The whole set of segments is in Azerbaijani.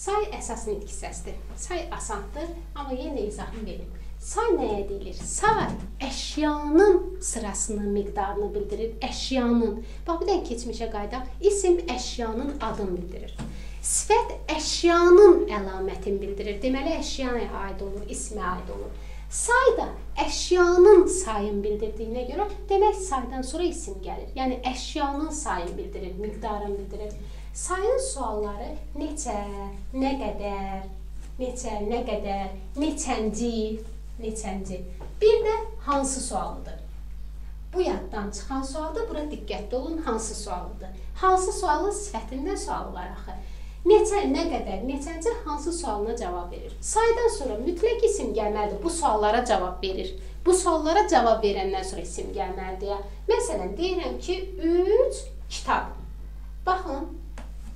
Say əsas nitq hissəsidir. Say asandır, amma yenə izahını verim. Say nəyə deyilir? Say əşyanın sırasını, miqdarını bildirir. Əşyanın. Bax bir də keçmişə qayıdaq. İsim əşyanın adını bildirir. Sifət əşyanın əlamətini bildirir. Deməli əşyaya aid olur, ismə aid olur. Say da əşyanın sayını bildirdiyinə görə demək saydan sonra isim gəlir. Yəni əşyanın sayını bildirir, miqdarını bildirir. Sayın sualları neçə, nə qədər, neçə, nə qədər, neçənci, neçənci. Bir də hansı sualıdır? Bu yaddan çıxan sualdır. Bura diqqətli olun, hansı sualıdır? Hansı sualı sifətindən sualı var axı. Neçə, nə qədər, neçənci hansı sualına cavab verir? Saydan sonra mütləq isim gəlməlidir. Bu suallara cavab verir. Bu suallara cavab verəndən sonra isim gəlməlidir. Məsələn, deyirəm ki, 3 kitab. Baxın,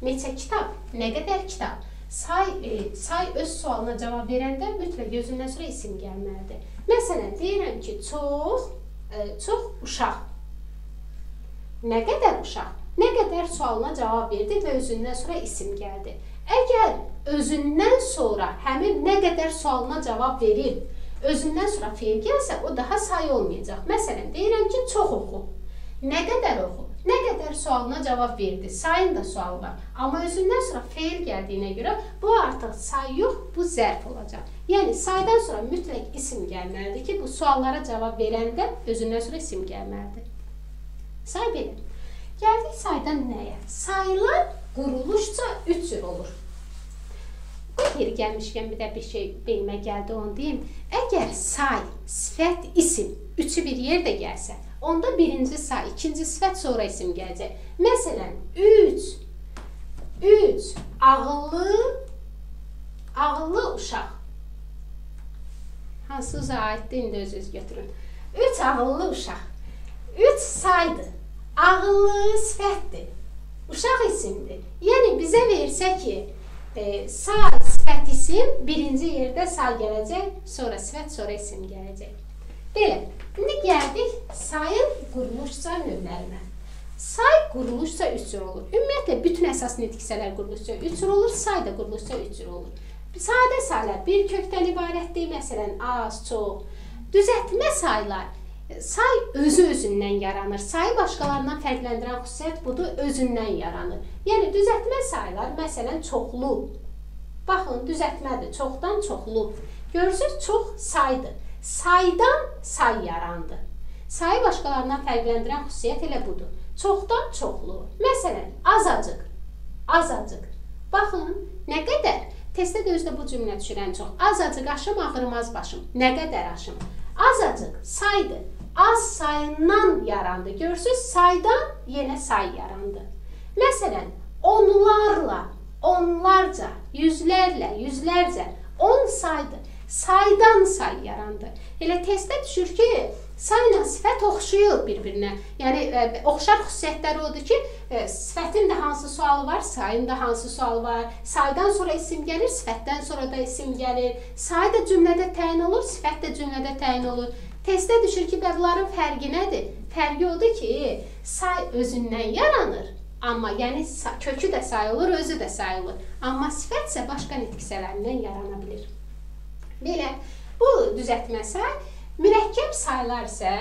Neçə kitab? Nə qədər kitab? Say, e, say öz sualına cavab verəndə mütləq özündən sonra isim gəlməlidir. Məsələn, deyirəm ki, çox, e, çox uşaq. Nə qədər uşaq? Nə qədər sualına cavab verdi və özündən sonra isim gəldi. Əgər özündən sonra həmin nə qədər sualına cavab verir, özündən sonra feil gəlsə, o daha say olmayacaq. Məsələn, deyirəm ki, çox oxu. Nə qədər oxu? Nə qədər sualına cavab verdi. Sayın da sual var. Amma özündən sonra feil gəldiyinə görə bu artıq say yox, bu zərf olacaq. Yəni saydan sonra mütləq isim gəlməlidir ki, bu suallara cavab verəndə özündən sonra isim gəlməlidir. Say belə. Gəldik saydan nəyə? Saylar quruluşca 3 cür olur. Bu yeri gəlmişkən bir də bir şey beynimə gəldi onu deyim. Əgər say, sifət, isim üçü bir yerdə gəlsə, Onda birinci say, ikinci sifət sonra isim gələcək. Məsələn, 3 3 ağıllı ağıllı uşaq. Hansısa aiddir, indi öz-öz götürün. 3 ağıllı uşaq. 3 saydır. Ağıllı sifətdir. Uşaq isimdir. Yəni bizə versə ki, e, say, sifət isim birinci yerdə say gələcək, sonra sifət, sonra isim gələcək. Belə. İndi gəldik sayın quruluşca növlərinə. Say quruluşca üç cür olur. Ümumiyyətlə bütün əsas nitqsələr quruluşca üç cür olur, say da quruluşca üç cür olur. Sadə saylar bir kökdən ibarətdir, məsələn, az, çox. Düzəltmə saylar say özü özündən yaranır. Sayı başqalarından fərqləndirən xüsusiyyət budur, özündən yaranır. Yəni düzəltmə saylar, məsələn, çoxlu. Baxın, düzəltmədir, çoxdan çoxlu. Görürsüz, çox saydır saydan say yarandı. Sayı başqalarından fərqləndirən xüsusiyyət elə budur. Çoxdan çoxlu. Məsələn, azacıq, azacıq. Baxın, nə qədər? Testdə də özdə bu cümlə düşürən çox. Azacıq aşım, ağırmaz başım. Nə qədər aşım? Azacıq saydı. Az sayından yarandı. Görürsüz, saydan yenə say yarandı. Məsələn, onlarla, onlarca, yüzlərlə, yüzlərcə, on saydı saydan say yarandı. Elə testdə düşür ki, sayla sifət oxşuyur bir-birinə. Yəni ə, e, oxşar xüsusiyyətləri odur ki, ə, e, sifətin də hansı sualı var, sayın da hansı sualı var. Saydan sonra isim gəlir, sifətdən sonra da isim gəlir. Say da cümlədə təyin olur, sifət də cümlədə təyin olur. Testdə düşür ki, bunların fərqi nədir? Fərqi odur ki, say özündən yaranır. Amma yəni kökü də sayılır, özü də sayılır. Amma sifət isə başqa nitqsələrindən yarana bilər. Belə bu düzəltməsə mürəkkəb saylar isə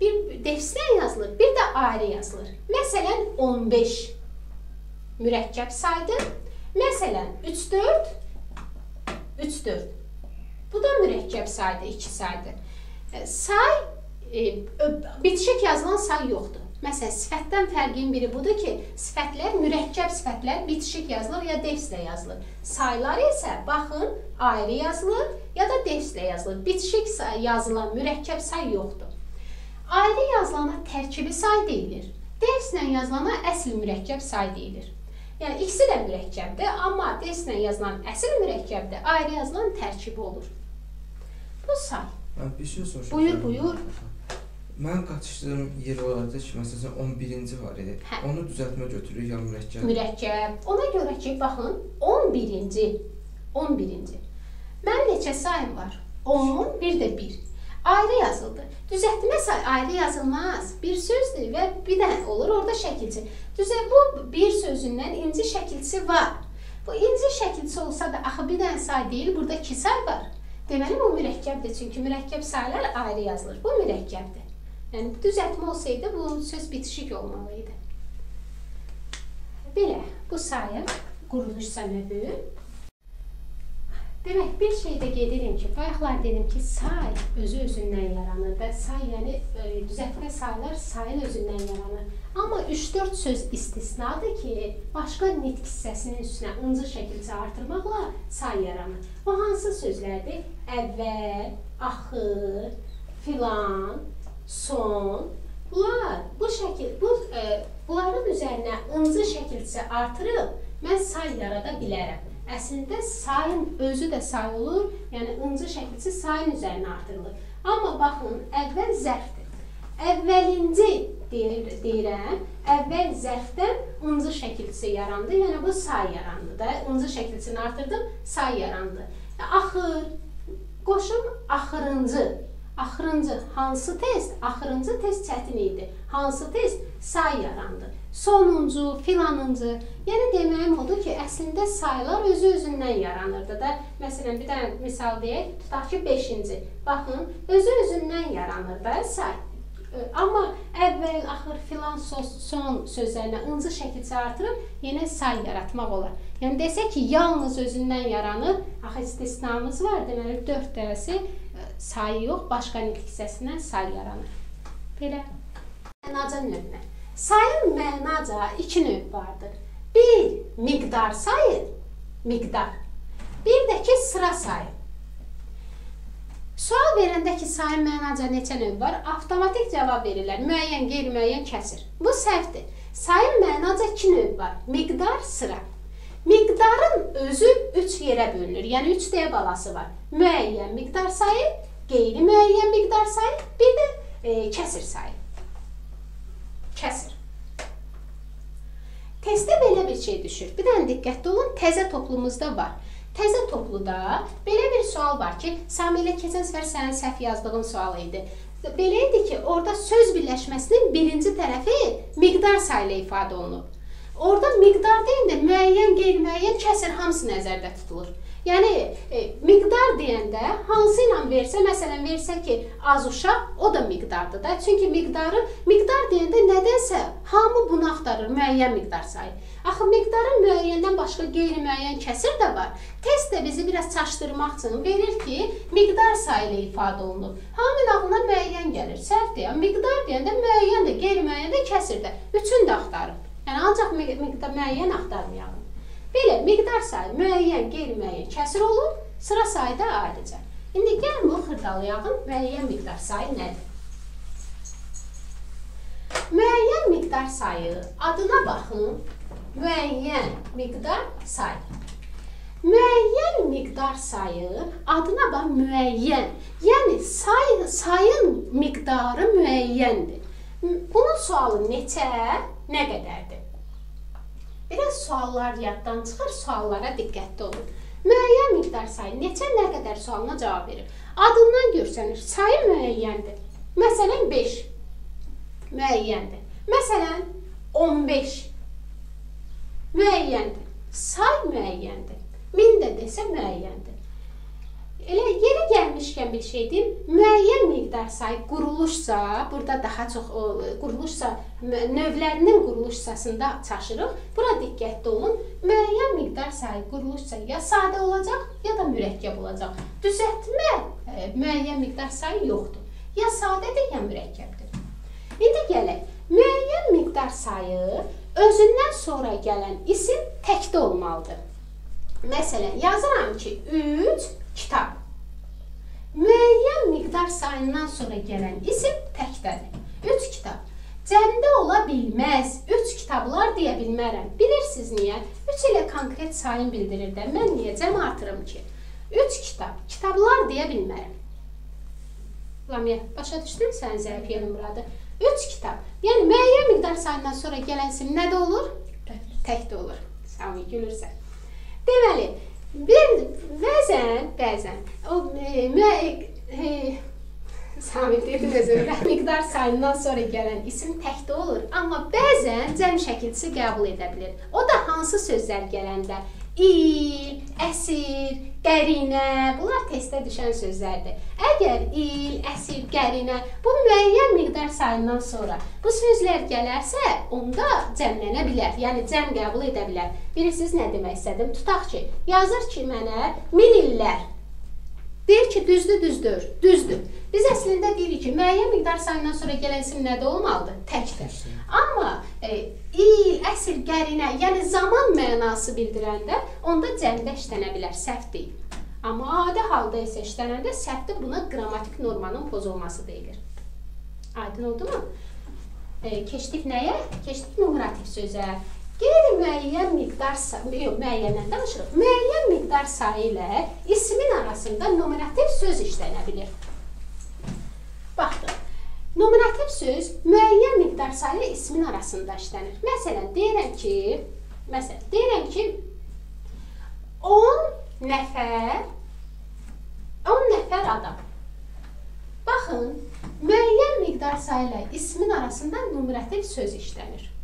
bir defislə yazılır, bir də ayrı yazılır. Məsələn 15 mürəkkəb saydır. Məsələn 3 4 3 4. Bu da mürəkkəb saydır, 2 saydır. Say e, bitişik yazılan say yoxdur. Məsələn, sifətdən fərqin biri budur ki, sifətlər mürəkkəb sifətlər bitişik yazılır ya defslə yazılır. Saylar isə baxın, ayrı yazılır ya da defslə yazılır. Bitişik yazılan mürəkkəb say yoxdur. Ayrı yazılana tərkibi say deyilir. Defslə yazılana əsl mürəkkəb say deyilir. Yəni ikisi də mürəkkəbdir, amma defslə yazılan əsl mürəkkəbdir, ayrı yazılan tərkibi olur. Bu say. Mən bir şey soruşacağam. Buyur, buyur. Mən qaçışdığım yer olacaq ki, məsələn 11-ci var idi. Hə. Onu düzəltmə götürür ya mürəkkəb? Mürəkkəb. Ona görə ki, baxın, 11-ci, 11-ci. Mənim neçə sayım var? 10, bir də 1. Ayrı yazıldı. Düzəltmə say ayrı yazılmaz. Bir sözdür və bir də olur orada şəkilçi. Düzə bu bir sözündən inci şəkilçisi var. Bu inci şəkilçisi olsa da axı bir dənə say deyil, burada 2 say var. Deməli bu mürəkkəbdir, çünki mürəkkəb saylar ayrı yazılır. Bu mürəkkəbdir. Yəni düzəltmə olsaydı bu söz bitişik olmalı idi. Belə, bu sayın quruluşsa növü. Demək, bir şey də qeyd edim ki, bayaqlar dedim ki, say özü özündən yaranır və say, yəni e, düzəltmə saylar sayın özündən yaranır. Amma 3-4 söz istisnadır ki, başqa nitq hissəsinin üstünə ıncı şəkildə artırmaqla say yaranır. Bu hansı sözlərdir? Əvvəl, axır, filan, son. Bunlar bu şəkil, bu e, bunların üzərinə ıncı şəkildə artırıb mən say yarada bilərəm. Əslində sayın özü də say olur, yəni ıncı şəkilçi sayın üzərinə artırılır. Amma baxın, əvvəl zərfdir. Əvvəlinci deyir, deyirəm, əvvəl zərfdən ıncı şəkilçisi yarandı, yəni bu say yarandı da. Incı şəkilçisini artırdım, say yarandı. Axır, qoşum axırıncı. Axırıncı hansı test? Axırıncı test çətin idi. Hansı test? Say yarandı sonuncu, filanıncı. Yəni deməyim odur ki, əslində saylar özü özündən yaranırdı da. Məsələn, bir dənə misal deyək, tutaq ki, 5-ci. Baxın, özü özündən yaranır da say. Amma əvvəl, axır, filan, sos, son sözlərinə ıncı şəkildə artırıb yenə say yaratmaq olar. Yəni desək ki, yalnız özündən yaranır, axı istisnamız var, deməli 4 dənəsi sayı yox, başqa nitq hissəsindən say yaranır. Belə. Mənaca növünə. Sayın mənaca iki növ vardır. Bir, miqdar sayı, miqdar. Bir də ki, sıra sayı. Sual verəndə ki, sayın mənaca neçə növ var? Avtomatik cavab verirlər. Müəyyən, qeyri-müəyyən, kəsir. Bu səhvdir. Sayın mənaca iki növ var. Miqdar, sıra. Miqdarın özü 3 yerə bölünür. Yəni 3 deyə balası var. Müəyyən miqdar sayı, qeyri-müəyyən miqdar sayı, bir də e, kəsir sayı kəsir. Testdə belə bir şey düşür. Bir dənə diqqətli olun, təzə toplumumuzda var. Təzə topluda belə bir sual var ki, Samilə keçən səfər sənin səhv yazdığın sual idi. Belə idi ki, orada söz birləşməsinin birinci tərəfi miqdar sayıyla ifadə olunub. Orada miqdar deyəndə müəyyən, qeyri-müəyyən kəsir hamısı nəzərdə tutulur. Yəni e, miqdar deyəndə hansı ilə versə, məsələn versə ki, az uşaq, o da miqdardır da. Çünki miqdarı miqdar deyəndə nədənsə hamı bunu axtarır, müəyyən miqdar sayı. Axı miqdarın müəyyəndən başqa qeyri-müəyyən kəsir də var. Test də bizi biraz çaşdırmaq üçün verir ki, miqdar sayı ilə ifadə olunur. Hamının ağlına müəyyən gəlir. Səhvdir. Miqdar deyəndə müəyyən də, qeyri-müəyyən də, kəsir də. Üçün də axtarır. Yəni ancaq miqdar müəyyən axtarmayalım. Belə miqdar sayı müəyyən, qeyri-müəyyən kəsir olur, sıra sayı da ayrıca. İndi gəlin bu xırdalayağın müəyyən miqdar sayı nədir? Müəyyən miqdar sayı adına baxın. Müəyyən miqdar sayı. Müəyyən miqdar sayı adına bax müəyyən. Yəni say sayın miqdarı müəyyəndir. Bunun sualı neçə, nə qədərdir? Biraz suallar yaddan çıxır, suallara diqqətli olun. Müəyyən miqdar sayı neçə, nə qədər sualına cavab verir. Adından görsənir, sayı müəyyəndir. Məsələn 5 müəyyəndir. Məsələn 15 müəyyəndir. Say müəyyəndir. 1000 də desə müəyyəndir. Elə yeri gəlmişkən bir şey deyim, müəyyən miqdar sayı quruluşsa, burada daha çox quruluşsa növlərinin quruluş hissəsində çaşırıq. Bura diqqətli olun. Müəyyən miqdar sayı quruluşsa ya sadə olacaq, ya da mürəkkəb olacaq. Düzəltmə e, müəyyən miqdar sayı yoxdur. Ya sadədir, ya mürəkkəbdir. İndi gələk. Müəyyən miqdar sayı özündən sonra gələn isim təkdə olmalıdır. Məsələn, yazıram ki, 3 kitab. Müəyyən miqdar sayından sonra gələn isim təkdədir. 3 kitab. Cəmdə ola bilməz. 3 kitablar deyə bilmərəm. Bilirsiniz niyə? 3 ilə konkret sayın bildirir də. Mən niyə cəm artırım ki? 3 kitab. Kitablar deyə bilmərəm. Lamiyə, başa düşdün sən zərf yerin muradı? 3 kitab. Yəni müəyyən miqdar sayından sonra gələn isim nədə olur? Təkdə olur. Sami gülürsən. Deməli, Bir bəzən, bəzən o e, mə e, Samir dedin özünə. Miqdar sayından sonra gələn isim təkdə olur, amma bəzən cəm şəkilçisi qəbul edə bilir. O da hansı sözlər gələndə il, əsir, qərinə, bunlar testdə düşən sözlərdir. Əgər il, əsir, qərinə bu müəyyən miqdar sayından sonra bu sözlər gələrsə, onda cəmlənə bilər. Yəni cəm qəbul edə bilər. Bilirsiniz nə demək istədim? Tutaq ki, yazır ki, mənə 1000 illər Deyir ki, düzdür, düzdür, düzdür. Biz əslində deyirik ki, müəyyən miqdar sayından sonra gələn isim nədə olmalıdır? Təkdir. Amma e, il, əsl, qərinə, yəni zaman mənası bildirəndə onda cəmdə işlənə bilər, səhv deyil. Amma adi halda isə işlənəndə səhvdir, buna qrammatik normanın pozulması deyilir. Aydın oldu mu? E, keçdik nəyə? Keçdik numerativ sözə. Qeyri-müəyyən miqdar yox, müəyyəndən danışırıq. Müəyyən miqdar sayı ilə ismin arasında nominativ söz işlənə bilir. Baxdıq. Nominativ söz müəyyən miqdar sayı ismin arasında işlənir. Məsələn, deyirəm ki, məsələn, deyirəm ki 10 nəfər 10 nəfər adam. Baxın, müəyyən miqdar sayı ilə ismin arasında numerativ söz işlənir.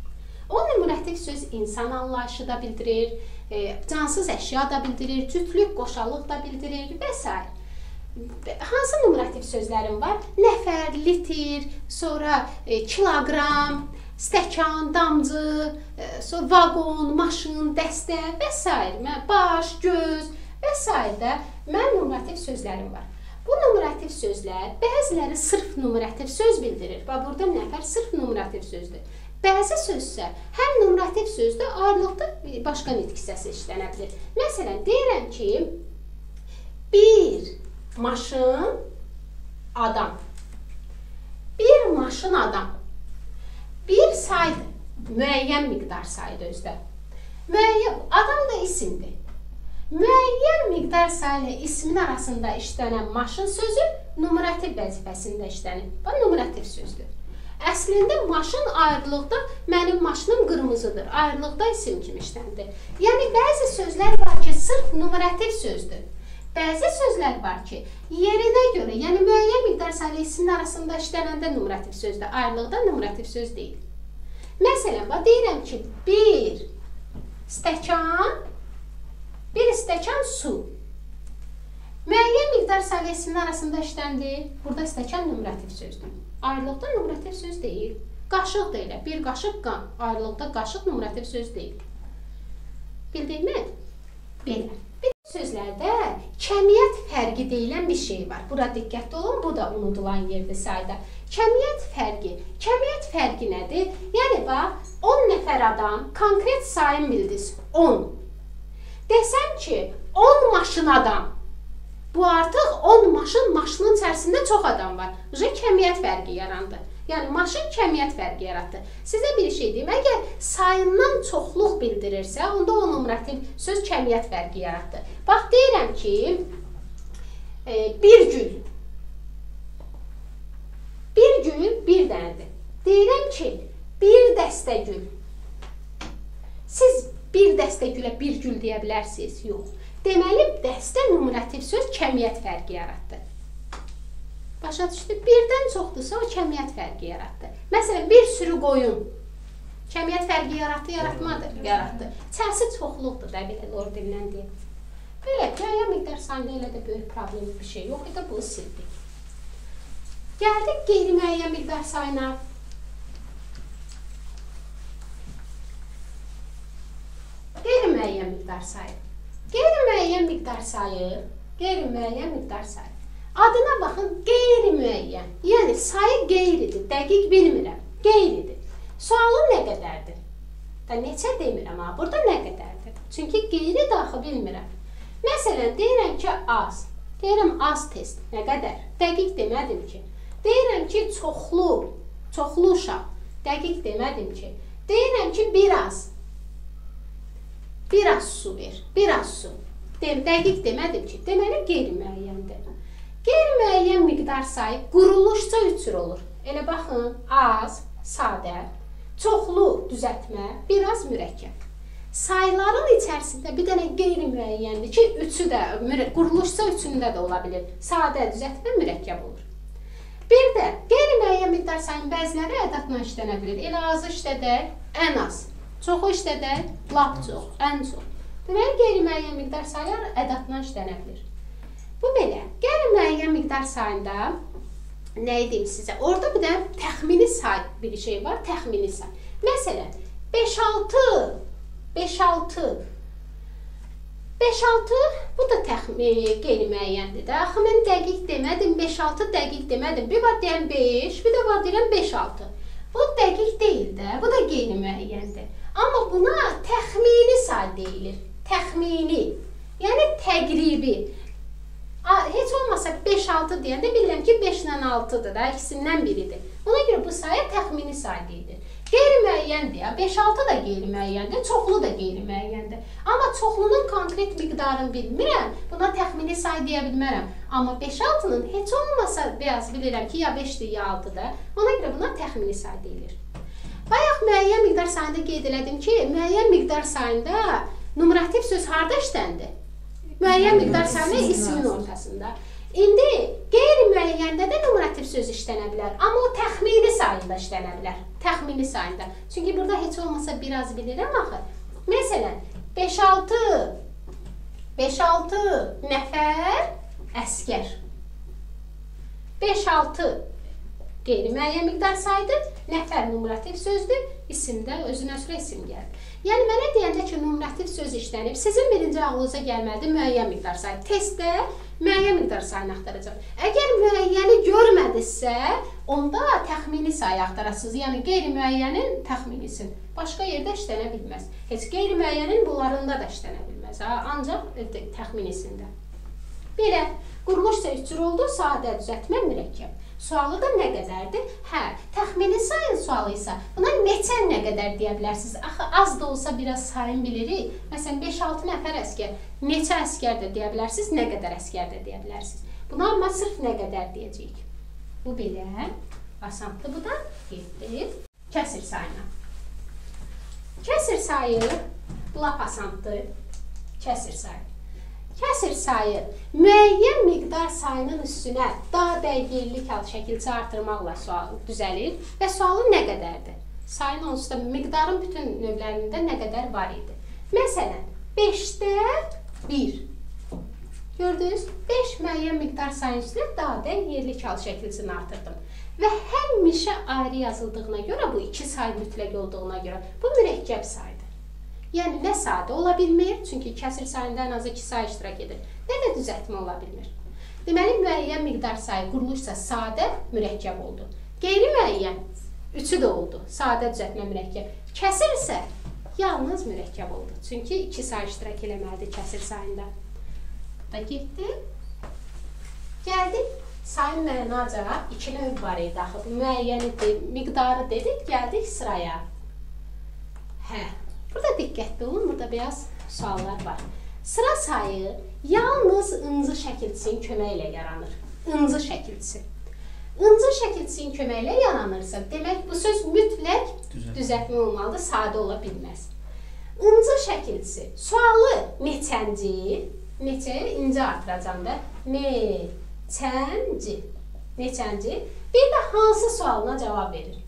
O numerativ söz insan anlayışı da bildirir, e, cansız əşya da bildirir, cütlük, qoşalıq da bildirir və s. Hansı numerativ sözlərim var? Nəfər, litr, sonra e, kiloqram, stəkan, damcı, e, sonra vaqon, maşın, dəstə və s. baş, göz və s. də mən numerativ sözlərim var. Bu numerativ sözlər bəziləri sırf numerativ söz bildirir. Bax burada nəfər sırf numerativ sözdür. Bəzi sözsə həm numerativ sözdür, ayrılıqda başqa nitq hissəsi işlənə bilər. Məsələn, deyirəm ki, bir maşın adam. Bir maşın adam. Bir saydır. Müəyyən miqdar saydır özdə. Müəyyən adam da isimdir. Müəyyən miqdar sayı ilə ismin arasında işlənən maşın sözü numerativ vəzifəsində işlənir. Bu numerativ sözdür. Əslində maşın ayrılıqda mənim maşınım qırmızıdır. Ayrılıqda isim kimi işlənir. Yəni bəzi sözlər var ki, sırf numerativ sözdür. Bəzi sözlər var ki, yerinə görə, yəni müəyyən miqdar saylı ismin arasında işlənəndə numerativ sözdür, ayrılıqda numerativ söz deyil. Məsələn, bax deyirəm ki, bir stəkan, bir stəkan su. Müəyyən miqdar saylı ismin arasında işləndi, burada stəkan numerativ sözdür. Ayrılıqda numerativ söz deyil. Qaşıq da elə. Bir qaşıq qan. Ayrılıqda qaşıq numerativ söz deyil. Bildikmi? Belə. Bir sözlərdə kəmiyyət fərqi deyilən bir şey var. Bura diqqətli olun, bu da unudulan yerdir sayda. Kəmiyyət fərqi. Kəmiyyət fərqi nədir? Yəni bax, 10 nəfər adam, konkret sayın bildiniz, 10. Desəm ki, 10 maşın adam Bu artıq 10 maşın, maşının içərisində çox adam var. Uje kəmiyyət fərqi yarandı. Yəni maşın kəmiyyət fərqi yaratdı. Sizə bir şey deyim, əgər sayından çoxluq bildirirsə, onda o numerativ söz kəmiyyət fərqi yaratdı. Bax deyirəm ki, e, bir gül. Bir gül bir dənədir. Deyirəm ki, bir dəstə gül. Siz bir dəstə gülə bir gül deyə bilərsiniz? Yox. Deməli, dəstə numerativ söz kəmiyyət fərqi yaratdı. Başa düşdü? Birdən çoxdursa o kəmiyyət fərqi yaratdı. Məsələn, bir sürü qoyun kəmiyyət fərqi yaratdı, yaratmadı? Yaratdı. Çərsi çoxluqdur da, belə lor dilindən deyək. Belə, müəyyən miqdar sayında elə də böyük problemli bir şey yox idi, bunu sildik. Gəldik qeyri-müəyyən miqdar sayına. Qeyri-müəyyən miqdar sayı. Qeyri-müəyyən miqdar sayı, qeyri-müəyyən miqdar sayı. Adına baxın, qeyri-müəyyən. Yəni sayı qeyridir, dəqiq bilmirəm. Qeyridir. Sualın nə qədərdir? Da neçə demirəm ha, burada nə qədərdir? Çünki qeyri daxı bilmirəm. Məsələn, deyirəm ki, az. Deyirəm az test. Nə qədər? Dəqiq demədim ki. Deyirəm ki, çoxlu, çoxlu uşaq. Dəqiq demədim ki. Deyirəm ki, biraz. Biraz su ver, biraz su. Dem, dəqiq demədim ki, deməli qeyri-müəyyəndir. Qeyri-müəyyən miqdar sayı quruluşca üç cür olur. Elə baxın, az, sadə, çoxlu düzəltmə, biraz mürəkkəb. Sayıların içərisində bir dənə qeyri-müəyyəndir ki, üçü də quruluşca üçündə də ola bilir. Sadə, düzəltmə, mürəkkəb olur. Bir də qeyri-müəyyən miqdar sayının bəziləri ədadla işlənə bilir. Elə azı işlədək, ən az. Çoxu işlədək, lap çox, ən çox. Deməli, qeyri-müəyyən miqdar saylar ədadla işlənə bilər. Bu belə. Qeyri-müəyyən miqdar sayında nə edim sizə? Orada bir də təxmini say bir şey var, təxmini say. Məsələn, 5-6 5-6 5-6 bu da təxmini qeyri-müəyyəndir də. Axı mən dəqiq demədim, 5-6 dəqiq demədim. Bir var deyirəm 5, bir də var deyirəm 5-6. Bu dəqiq deyil də, bu da qeyri-müəyyəndir. Amma buna təxmini say deyilir. Təxmini. Yəni təqribi. Heç olmasa 5-6 deyəndə bilirəm ki, 5 ilə 6-dır da, ikisindən biridir. Ona görə bu saya təxmini say deyilir. Qeyri-müəyyəndir ya. 5-6 da qeyri-müəyyəndir, çoxlu da qeyri-müəyyəndir. Amma çoxlunun konkret miqdarını bilmirəm, buna təxmini say deyə bilmərəm. Amma 5-6-nın heç olmasa biraz bilirəm ki, ya 5-dir, ya 6-dır. Ona görə buna təxmini say deyilir. Bayaq müəyyən miqdar sayında qeyd elədim ki, müəyyən miqdar sayında numerativ söz harda işləndi? müəyyən miqdar sayını ismin ortasında. İndi qeyri-müəyyəndə də numerativ söz işlənə bilər, amma o təxmini sayında işlənə bilər. Təxmini sayında. Çünki burada heç olmasa biraz bilirəm axı. Məsələn, 5-6 5-6 nəfər əskər. 5-6 qeyri-müəyyən miqdar saydır, nəfər numerativ sözdür, isim də özünə sürə isim gəlir. Yəni mənə deyəndə ki, numerativ söz işlənib, sizin birinci ağlınıza gəlməlidir müəyyən miqdar sayı. Testdə müəyyən miqdar sayını axtaracaq. Əgər müəyyəni görmədinizsə, onda təxmini sayı axtarasınız. Yəni qeyri-müəyyənin təxminisin. Başqa yerdə işlənə bilməz. Heç qeyri-müəyyənin bunlarında da işlənə bilməz. Ha, ancaq təxminisində. Belə quruluş isə üç cür oldu: sadə, düzəltmə, mürəkkəb. Sualı da nə qədərdir? Hə, təxmini sayın sualı isə buna neçə nə qədər deyə bilərsiniz. Axı az da olsa biraz sayın bilirik. Məsələn 5-6 nəfər əskər. Neçə əskər də deyə bilərsiniz, nə qədər əskər də deyə bilərsiniz. Buna amma sırf nə qədər deyəcəyik. Bu belə asantlı bu da getdi kəsir sayına. Kəsir sayı lap asantdır. Kəsir sayı. Kəsir sayı müəyyən miqdar sayının üstünə daha dəqiqlik al şəkilçi artırmaqla sual düzəlir və sualın nə qədərdir? Sayın onsuz da miqdarın bütün növlərində nə qədər var idi. Məsələn, 5-də 1. Gördünüz? 5 müəyyən miqdar sayın üstünə daha dəqiqlik al şəkilçini artırdım. Və həmişə ayrı yazıldığına görə bu iki say mütləq olduğuna görə bu mürəkkəb saydır. Yəni nə sadə ola bilmir, çünki kəsir sayında ən azı 2 say iştirak edir. Nə də düzəltmə ola bilmir. Deməli müəyyən miqdar sayı quruluşsa sadə, mürəkkəb oldu. Qeyri-müəyyən üçü də oldu. Sadə, düzəltmə, mürəkkəb. Kəsir isə yalnız mürəkkəb oldu. Çünki 2 say iştirak eləməlidir kəsir sayında. Da getdi. Gəldik sayın mənaca 2 növ var idi axı. Bu müəyyənidir, miqdarı dedik, gəldik sıraya. Hə, diqqətli olun, burada biraz suallar var. Sıra sayı yalnız ıncı şəkilçisinin köməyi ilə yaranır. Incı şəkilçisi. İncı şəkilçisinin köməyi ilə yaranırsa, demək bu söz mütləq düzəltmə olmalıdır, sadə ola bilməz. İncı şəkilçisi sualı neçənci, neçə incə artıracam da. Neçənci, neçənci. Bir də hansı sualına cavab verir.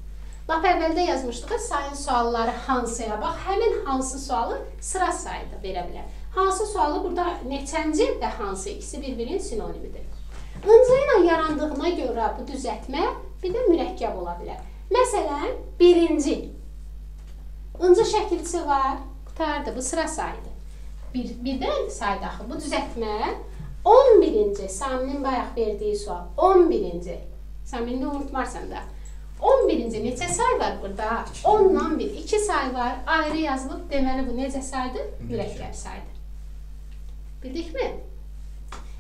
Lap əvvəldə yazmışdıq, sayın sualları hansıya bax, həmin hansı sualı sıra sayıda verə bilər. Hansı sualı burada neçənci və hansı ikisi bir-birinin sinonimidir. Incı ilə yarandığına görə bu düzəltmə bir də mürəkkəb ola bilər. Məsələn, birinci. İncı şəkilçisi var, qutardı, bu sıra sayıdır. Bir, birdən saydı axı, bu düzəltmə 11-ci, Saminin bayaq verdiyi sual, 11-ci. Samini unutmarsan da. 11-ci neçə say var burada? 10-dan 1, 2 say var, ayrı yazılıb. Deməli bu necə saydır? Mürəkkəb saydır. Bildikmi?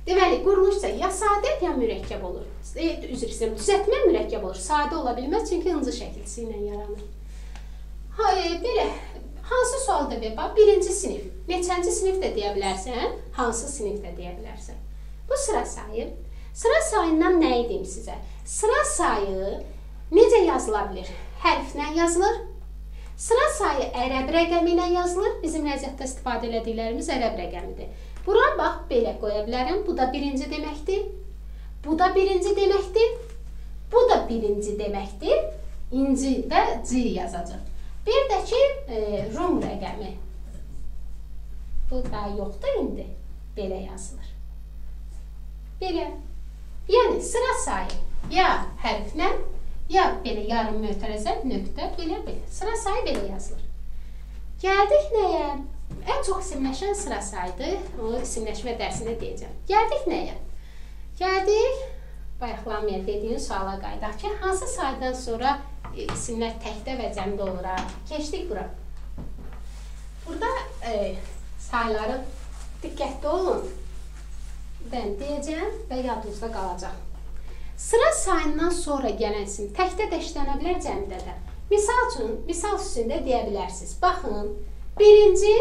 Deməli, quruluşsa ya sadə, ya mürəkkəb olur. E, üzr istəyirəm, düzəltmə mürəkkəb olur. Sadə ola bilməz, çünki hıncı şəkilçisi ilə yaranır. Ha, e, belə, hansı sualda və bax, birinci sinif. Neçənci sinif də deyə bilərsən, hansı sinif də deyə bilərsən. Bu sıra sayı. Sıra sayından nə edim sizə? Sıra sayı Necə yazıla bilər? Hərflə yazılır. Sıra sayı ərəb rəqəmi ilə yazılır. Bizim riyaziyyatda istifadə etdiklərimiz ərəb rəqəmidir. Bura bax belə qoya bilərəm. Bu da birinci deməkdir. Bu da birinci deməkdir. Bu da birinci deməkdir. İnci və C yazacaq. Bir də ki, e, Rum rəqəmi. Bu da yoxdur indi. Belə yazılır. Belə. Yəni sıra sayı ya hərflə, ya belə yarım mötərizə, nöqtə, belə belə. Sıra sayı belə yazılır. Gəldik nəyə? Ən çox isimləşən sıra sayıdır. O isimləşmə dərsində deyəcəm. Gəldik nəyə? Gəldik bayaqlamaya dediyim suala qayıdaq ki, hansı saydan sonra e, isimlər təkdə və cəmdə olur? Keçdik bura. Burada e, sayları diqqətli olun. Mən deyəcəm və yadınızda qalacaq. Sıra sayından sonra gələn isim təkdə də işlənə bilər, cəmdə də. Misal üçün, misal üstündə deyə bilərsiniz. Baxın, birinci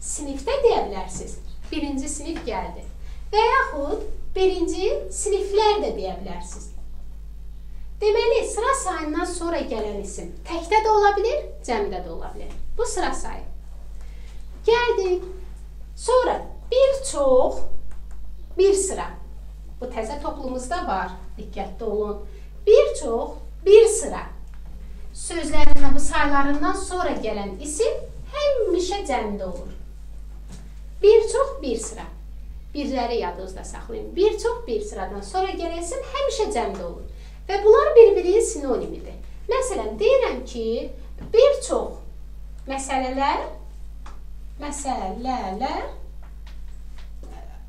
sinifdə deyə bilərsiniz. Birinci sinif gəldi. Və yaxud birinci siniflər də deyə bilərsiniz. Deməli, sıra sayından sonra gələn isim təkdə də ola bilər, cəmdə də ola bilər. Bu sıra sayı. Gəldik. Sonra bir çox, bir sıra. Bu təzə toplumumuzda var. Diqqətli olun. Bir çox, bir sıra. Sözlərindən bu saylarından sonra gələn isim həmişə cəmdə olur. Bir çox, bir sıra. Birləri yadınızda saxlayın. Bir çox, bir sıradan sonra gələn isim həmişə cəmdə olur. Və bunlar bir-birinin sinonimidir. Məsələn, deyirəm ki, bir çox məsələlər məsələlər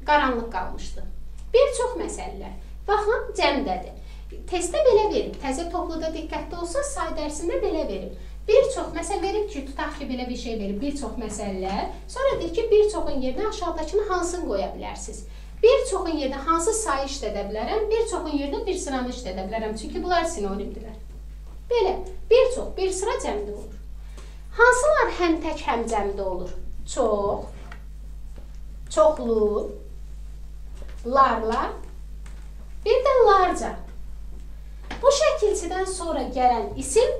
qaranlıq qalmışdı. Bir çox məsələlər. Baxın, cəmdədir. Testdə belə verib, təzə topluda diqqətli olsaq, say dərsində belə verib. Bir çox məsəl verib ki, tutaq ki, belə bir şey verib, bir çox məsələlər. Sonra deyir ki, bir çoxun yerinə aşağıdakını hansını qoya bilərsiniz? Bir çoxun yerinə hansı sayı işlədə bilərəm? Bir çoxun yerinə bir sıranı işlədə bilərəm. Çünki bunlar sinonimdirlər. Belə, bir çox, bir sıra cəmdə olur. Hansılar həm tək, həm cəmdə olur? Çox, çoxlu, larla, bir də larca. Bu şəkilçidən sonra gələn isim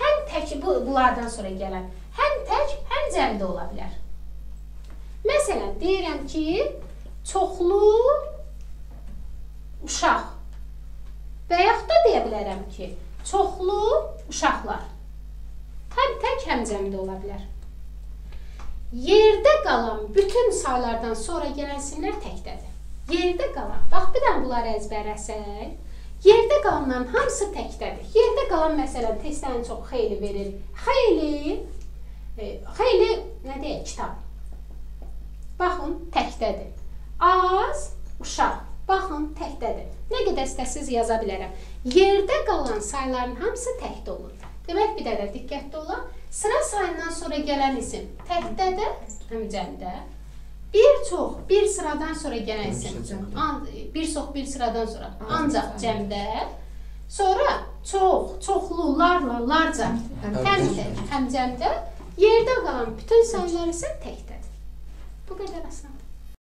həm tək bu bunlardan sonra gələn həm tək, həm cəmdə ola bilər. Məsələn, deyirəm ki, çoxlu uşaq. Və yaxud da deyə bilərəm ki, çoxlu uşaqlar. Həm tək, həm cəmdə ola bilər. Yerdə qalan bütün saylardan sonra gələn simlər təkdədir. Yerdə qalan. Bax, bir dənə bunları əzbərləsək. Yerdə qalanların hamısı təkdədir. Yerdə qalan məsələn testdən çox xeyli verir. Xeyli e, xeyli nə deyək, kitab. Baxın, təkdədir. Az, uşaq. Baxın, təkdədir. Nə qədər istəsiz yaza bilərəm. Yerdə qalan sayların hamısı təkdə olur. Demək, bir dənə diqqətli olaq. Sıra sayından sonra gələn isim təkdədir, həm cəmdə. Bir çox, bir sıradan sonra gələn isim. Bir çox, bir sıradan sonra. Ancaq cəmdə. Sonra çox, çoxlu, larla, larca. Həm həm cəmdə. Yerdə qalan bütün saylar isə təkdədir. Bu qədər asan.